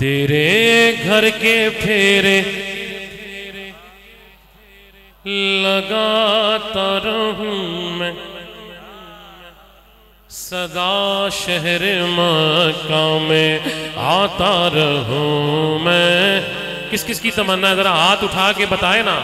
तेरे घर के फेरे लगाता रहूँ मैं। सदा शहर मक्का में आता रहूँ मैं। किस किस की तमन्ना जरा हाथ उठा के बताए ना,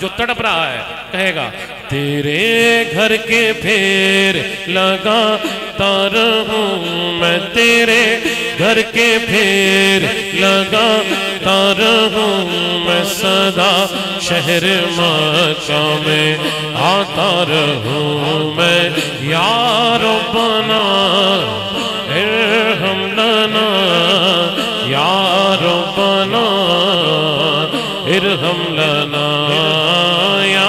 जो तड़प रहा है, कहेगा तेरे घर के फेर लगाता रहूँ मैं। तेरे घर के फेर लगाता रहूँ मैं। सदा शहर मक्का में आता रहूँ मैं। यार बना हम लना यार बना इरहम लना या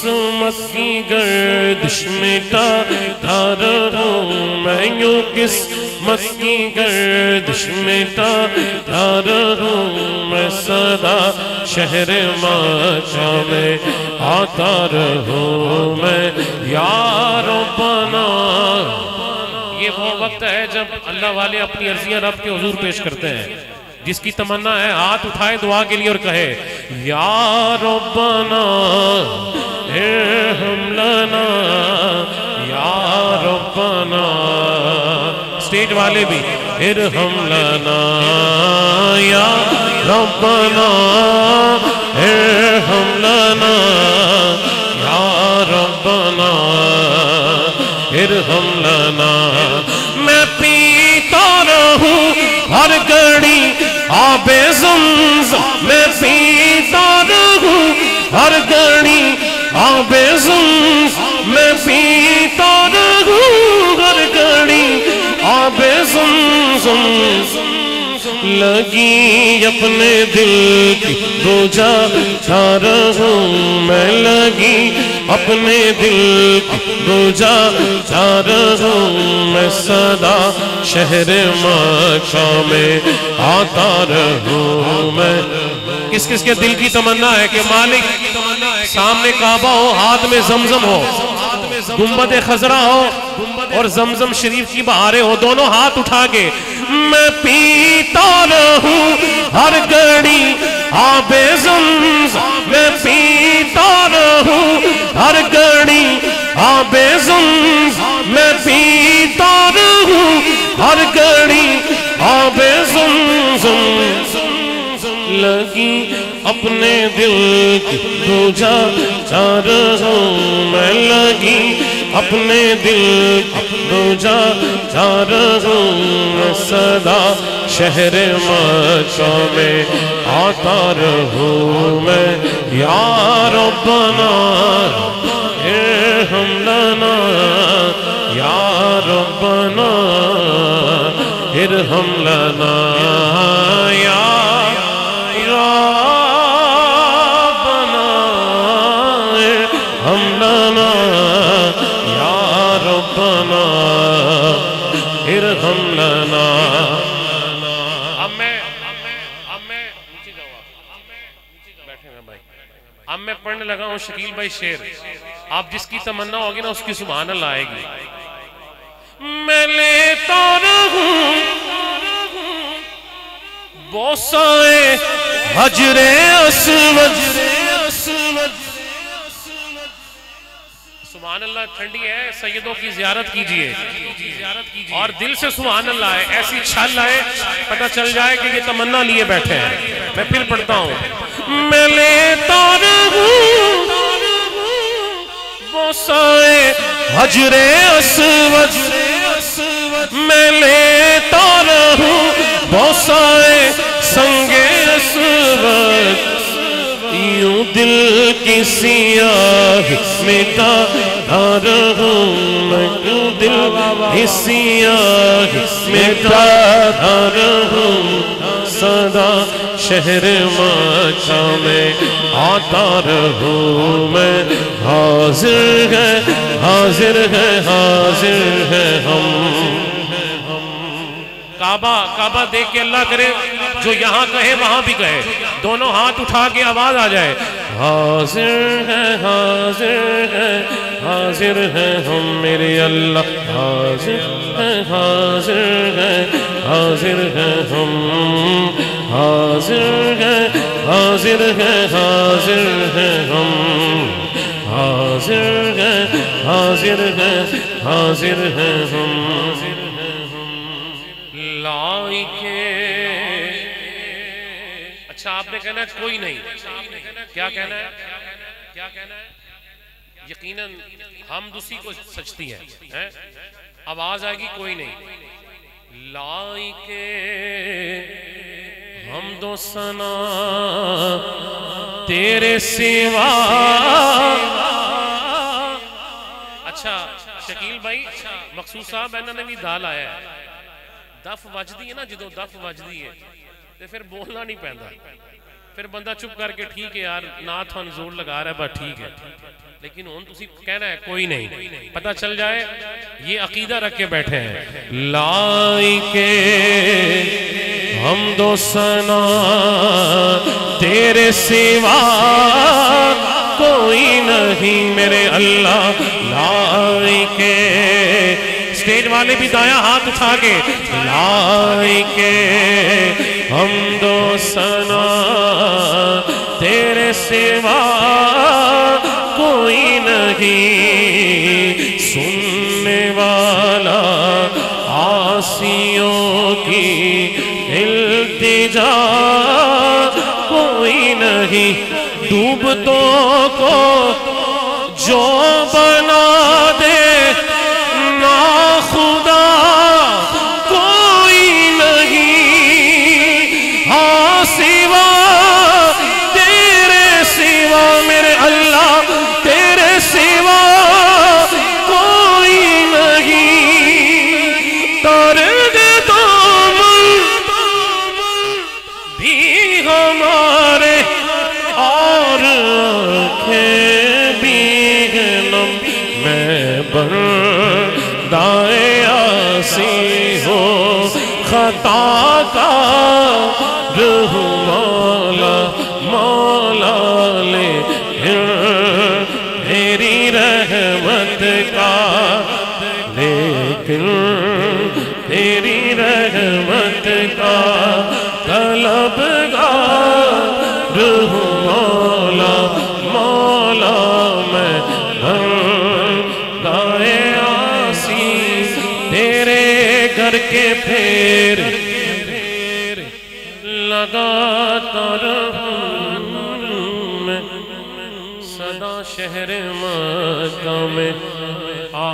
किस्मत की गर्दिश मिटा धार हूँ। मैं यूँ किस्मत की गर्दिश मिटा धार हूँ। मैं सदा शहर माचा में आता रहूँ मैं यार बना ये वो वक्त है जब अल्लाह वाले अपनी अर्जियाँ रब के हजूर पेश करते हैं। जिसकी तमन्ना है, हाथ उठाए दुआ के लिए और कहे यार बना हम लना यार बना स्टेज वाले भी, फिर हम लना या रब्बना हम लना या रब्बना, फिर हम आबे ज़मज़म लगी अपने दिल की बोझा रहूँ मैं। लगी अपने दिल की बोझा छा रहूँ मैं। सदा शहर मक्का में आता रहूँ मैं। किस किस के दिल की तमन्ना है कि मालिक, सामने काबा हो, हाथ में जमजम हो। गुंबद खजरा हो और जमजम शरीफ की बहारें हो, दोनों हाथ उठा के, मैं पीता रहूँ हर घड़ी आबे मैं पीता रहूँ हर घड़ी आबे मैं पीता रहूँ हर घड़ी आबे जमजम लगी अपने दिल की बोझा चार मैं लगी अपने दिल की बोझा चार सदा शहर मक्का में आता रहूँ मैं। यार बना हम लना यार बना फिर हम लना या भाई। अब मैं पढ़ने लगा हूँ शकील भाई शेर। आप जिसकी तमन्ना होगी ना, उसकी सुबह न लाएगी मैं लेता रहूँ बोसाए हजरे असवद सुबहान अल्लाह ठंडी है, सैयदों की जियारत कीजिए। और दिल से सुबहान अल्लाह है, ऐसी छल आए, पता चल जाए कि ये तमन्ना लिए बैठे हैं। मैं फिर पढ़ता हूँ। मैं लेता रहूँ बोसाए हजरे मैं लेता दिल की सियाही मिटा रहूँ मैं। दिल की सियाही मिटा रहूँ सदा शहर मक्का में आता रहूँ मैं। हाजिर है हाजिर है हाजिर है हम। काबा काबा देख के अल्लाह करे, जो यहाँ कहे, वहाँ भी कहे। दोनों हाथ उठा के आवाज़ आ जाए। हाजिर है हाजिर है हाजिर है हम मेरे अल्लाह। हाजिर है हाजिर है हाजिर है हम, हाजिर है हाजिर है हाजिर है हम, हाजिर है हाजिर है हाजिर है हम। आपने कहना है कोई नहीं। क्या कहना है? क्या कहना है? यकीनन हम दूसरी को सचती है, आवाज़ आएगी कोई नहीं। लाई के हम दो सना तेरे सेवा। अच्छा शकील भाई मखसूस साहब इन्होंने भी दाल आया दफ वजदी है ना जो दफ वजदी है। ਤੇ ਫਿਰ ਬੋਲਣਾ ਨਹੀਂ ਪੈਂਦਾ ਫਿਰ ਬੰਦਾ ਚੁੱਪ ਕਰਕੇ ਠੀਕ ਹੈ ਯਾਰ ਨਾ ਤੁਹਾਨੂੰ ਜ਼ੋਰ ਲਗਾ ਰਿਹਾ ਬਸ ठीक है लेकिन ਹੁਣ ਤੁਸੀਂ ਕਹਿਣਾ ਹੈ ਕੋਈ नहीं पता चल जाए ये अकीदा रख के बैठे हैं लाइके हम दो सना तेरे सिवा कोई नहीं मेरे अल्लाह लाइके स्टेज वाले भी दाया हाथ उठा के लाइके हम दो सना, तेरे सेवा कोई नहीं। सुनने वाला आसियों की इल्तिजा कोई नहीं। डूबतों को खता का रूह मौला मौला ले मेरी रहमत का। लेकिन तेरी रहमत का तलबगा रूह मौला मौला मैं तेरे घर के लगाता रहूँ मैं सदा शहर मक्का में आ